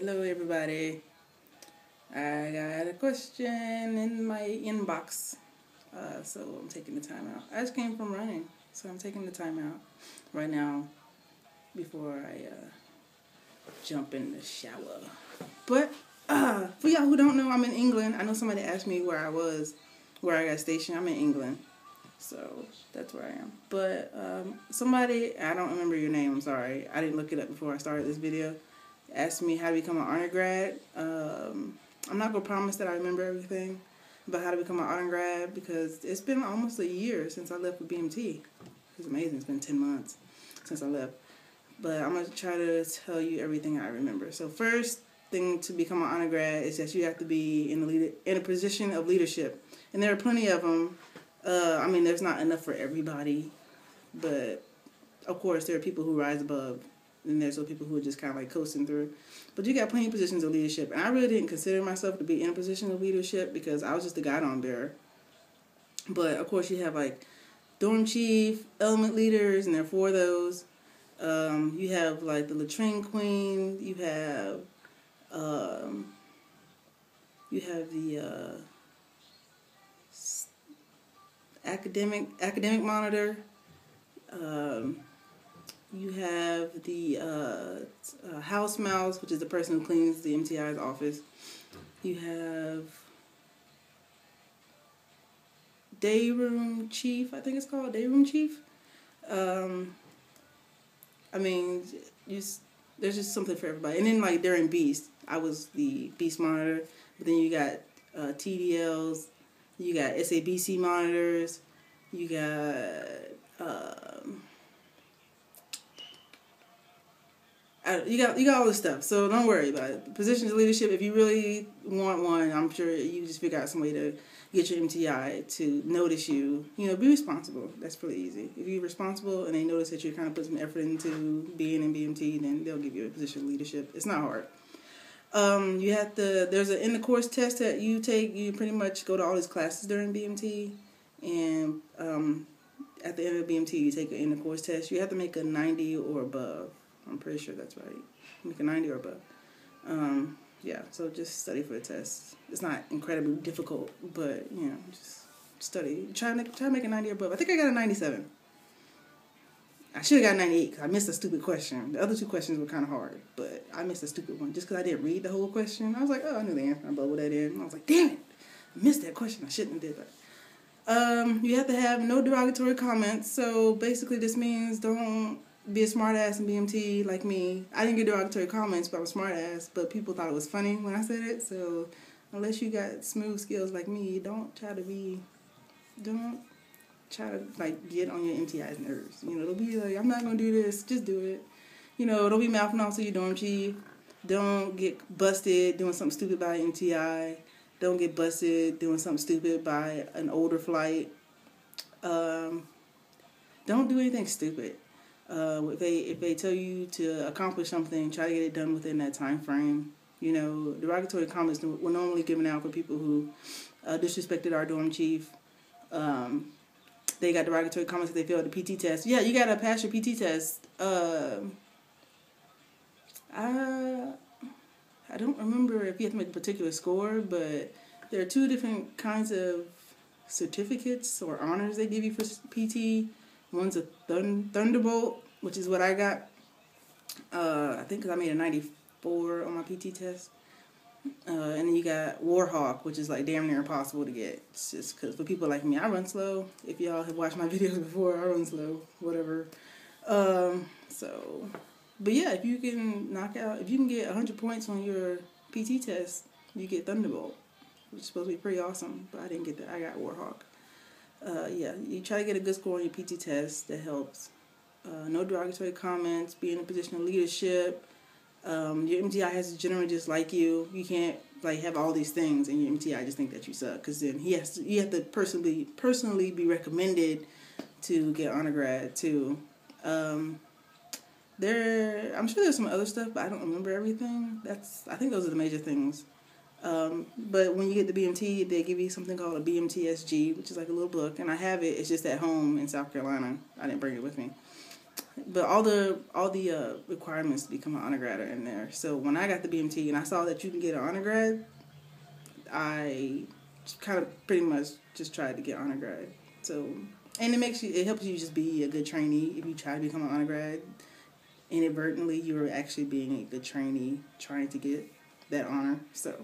Hello, everybody. I got a question in my inbox, uh, so I'm taking the time out. I just came from running, so I'm taking the time out right now before I uh, jump in the shower. But uh, for y'all who don't know, I'm in England. I know somebody asked me where I was, where I got stationed. I'm in England, so that's where I am. But um, somebody, I don't remember your name. I'm sorry. I didn't look it up before I started this video asked me how to become an honor grad. Um, I'm not gonna promise that I remember everything about how to become an honor grad because it's been almost a year since I left with BMT. It's amazing. It's been ten months since I left, but I'm gonna try to tell you everything I remember. So first thing to become an honor grad is that you have to be in a leader, in a position of leadership, and there are plenty of them. Uh, I mean, there's not enough for everybody, but of course there are people who rise above and there's those people who are just kind of like coasting through. But you got plenty of positions of leadership, and I really didn't consider myself to be in a position of leadership because I was just a guidon bearer. But of course, you have like dorm chief, element leaders, and there are four of those. Um, you have like the latrine queen. You have um, you have the uh, academic academic monitor. Um, you have the uh, uh, house mouse, which is the person who cleans the MTI's office. You have day room chief, I think it's called day room chief. Um, I mean, there's just something for everybody. And then like during Beast, I was the Beast monitor. But then you got uh, TDLs, you got SABC monitors, you got. Um, you got you got all this stuff. So don't worry about it. Positions of leadership. If you really want one, I'm sure you just figure out some way to get your MTI to notice you. You know, be responsible. That's pretty easy. If you're responsible and they notice that you're kind of putting some effort into being in BMT, then they'll give you a position of leadership. It's not hard. Um, you have to. There's an in the course test that you take. You pretty much go to all these classes during BMT, and um, at the end of BMT, you take an in the course test. You have to make a 90 or above. I'm pretty sure that's right. Make a 90 or above. Um, yeah, so just study for the test. It's not incredibly difficult, but you know, just study. Try to try to make a 90 or above. I think I got a 97. I should have got 98 because I missed a stupid question. The other two questions were kind of hard, but I missed a stupid one just because I didn't read the whole question. I was like, oh, I knew the answer. I bubbled that in. I was like, damn it, I missed that question. I shouldn't have did that. Um, you have to have no derogatory comments. So basically, this means don't be a smartass in BMT like me. I didn't get derogatory comments, but I'm a smartass. But people thought it was funny when I said it. So unless you got smooth skills like me, don't try to be, don't try to like get on your MTI's nerves. You know, don't be like, I'm not gonna do this. Just do it. You know, don't be mouthing off to your dorm chief. Don't get busted doing something stupid by MTI. Don't get busted doing something stupid by an older flight. Um, don't do anything stupid uh, if they if they tell you to accomplish something, try to get it done within that time frame. You know, derogatory comments were normally given out for people who uh, disrespected our dorm chief. Um, they got derogatory comments if they failed the PT test. Yeah, you got to pass your PT test. Uh, I I don't remember if you have to make a particular score, but there are two different kinds of certificates or honors they give you for PT. One's a thun- Thunderbolt, which is what I got. Uh, I think because I made a 94 on my PT test. Uh, and then you got Warhawk, which is like damn near impossible to get. It's just because for people like me, I run slow. If y'all have watched my videos before, I run slow, whatever. Um, so, but yeah, if you can knock out, if you can get 100 points on your PT test, you get Thunderbolt, which is supposed to be pretty awesome. But I didn't get that. I got Warhawk uh, yeah, you try to get a good score on your PT test. That helps. Uh, no derogatory comments. Be in a position of leadership. Um, your MTI has to generally just like you. You can't like have all these things and your MTI just think that you suck because then he has to. You have to personally personally be recommended to get honor grad too. Um, there, I'm sure there's some other stuff, but I don't remember everything. That's I think those are the major things. Um, but when you get the BMT, they give you something called a BMTSG, which is like a little book, and I have it. It's just at home in South Carolina. I didn't bring it with me. but all the all the uh, requirements to become an honor grad are in there. So when I got the BMT and I saw that you can get an honor grad, I kind of pretty much just tried to get honor grad. So and it makes you it helps you just be a good trainee if you try to become an honor grad. Inadvertently, you're actually being a good trainee trying to get that honor. So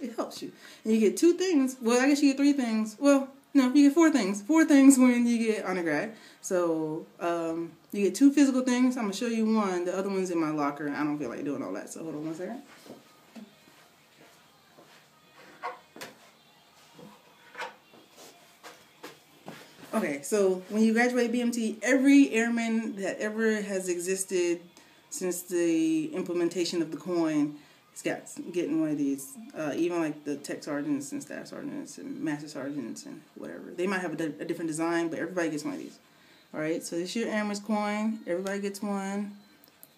it helps you, and you get two things. Well, I guess you get three things. Well, no, you get four things. Four things when you get honor grad. So um, you get two physical things. I'm gonna show you one. The other one's in my locker. I don't feel like doing all that. So hold on one second. Okay, so when you graduate BMT, every airman that ever has existed since the implementation of the coin got getting one of these. Uh, even like the tech sergeants and staff sergeants and master sergeants and whatever. They might have a, a different design, but everybody gets one of these. All right, so this your airman's coin. Everybody gets one.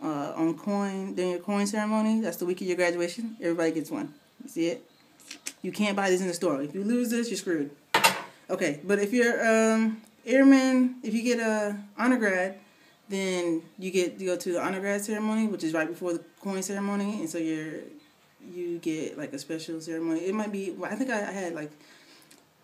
Uh, on coin during your coin ceremony, that's the week of your graduation. Everybody gets one. You see it? You can't buy this in the store. If you lose this, you're screwed. Okay, but if you're um, airman, if you get a honor grad, then you get to go to the honor grad ceremony, which is right before the coin ceremony, and so you're you get like a special ceremony. It might be. I think I, I had like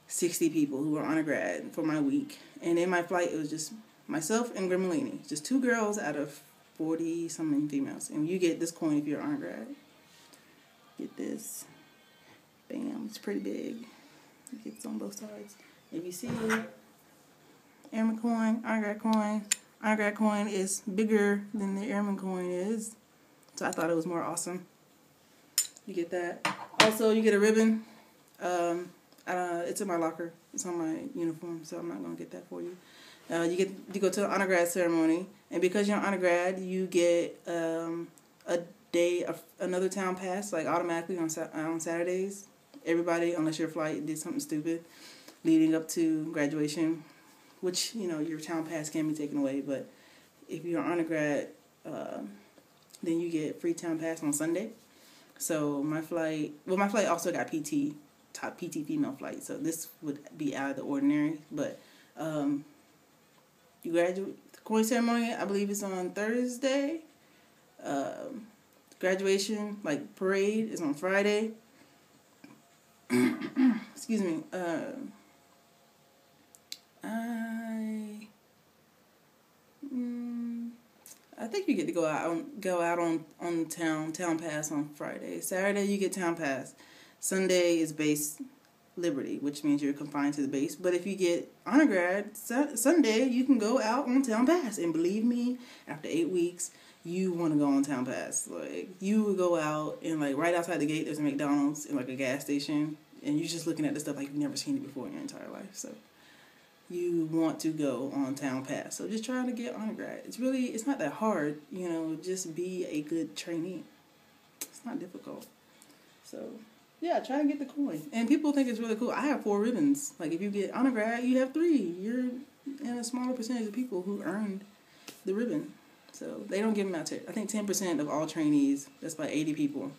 sixty people who were honor grad for my week, and in my flight it was just myself and Grimalini, just two girls out of forty something females, and you get this coin if you're honor grad. Get this. Bam! It's pretty big. It gets on both sides. If you see airman coin, honor grad coin, grad coin is bigger than the airman coin is. So I thought it was more awesome. You get that. Also, you get a ribbon. Um, uh, it's in my locker. It's on my uniform, so I'm not gonna get that for you. Uh, you get you go to the honor grad ceremony, and because you're an honor grad, you get um, a day of another town pass, like automatically on on Saturdays. Everybody, unless your flight did something stupid, leading up to graduation, which you know your town pass can be taken away, but if you're an honor grad, uh, then you get free town pass on Sunday. So my flight, well, my flight also got PT, top PT female flight. So this would be out of the ordinary, but um, you graduate the coin ceremony. I believe it's on Thursday. Um, graduation, like parade, is on Friday. Excuse me. Uh, I. Mm, I think you get to go out on go out on on town town pass on Friday. Saturday you get town pass. Sunday is base liberty, which means you're confined to the base. But if you get honor grad Sunday, you can go out on town pass. And believe me, after eight weeks, you want to go on town pass. Like you would go out and like right outside the gate, there's a McDonald's and like a gas station, and you're just looking at the stuff like you've never seen it before in your entire life. So you want to go on town pass. So just trying to get honor grad. It's really it's not that hard, you know, just be a good trainee. It's not difficult. So yeah, try to get the coin. And people think it's really cool. I have four ribbons. Like if you get honor grad, you have three. You're in a smaller percentage of people who earned the ribbon. So they don't give them out to I think ten percent of all trainees, that's about eighty people,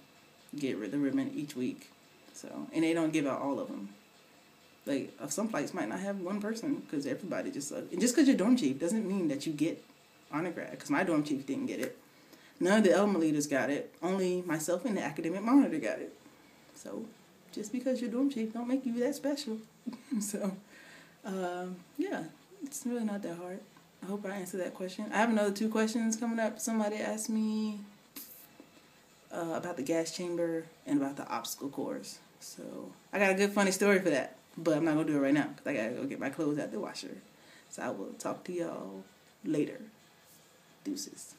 get the ribbon each week. So and they don't give out all of them. Like some flights might not have one person because everybody just uh, and just because you're dorm chief doesn't mean that you get honor grad. Because my dorm chief didn't get it. None of the element leaders got it. Only myself and the academic monitor got it. So just because you're dorm chief don't make you that special. so um, yeah, it's really not that hard. I hope I answered that question. I have another two questions coming up. Somebody asked me uh, about the gas chamber and about the obstacle course. So I got a good funny story for that. But I'm not gonna do it right now because I gotta go get my clothes out the washer. So I will talk to y'all later. Deuces.